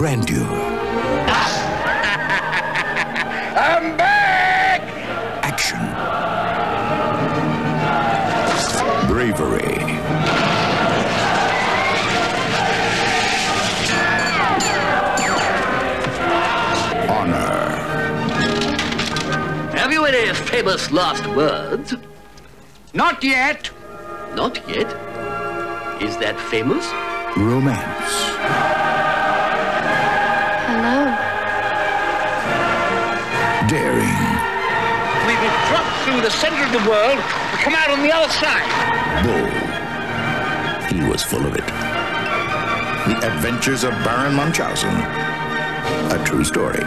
Grandeur. I'm back! Action. Bravery. Honor. Have you any famous last words? Not yet. Not yet. Is that famous? Romance. Daring. We will drop through the center of the world and come out on the other side. Bold. He was full of it. The Adventures of Baron Munchausen. A true story.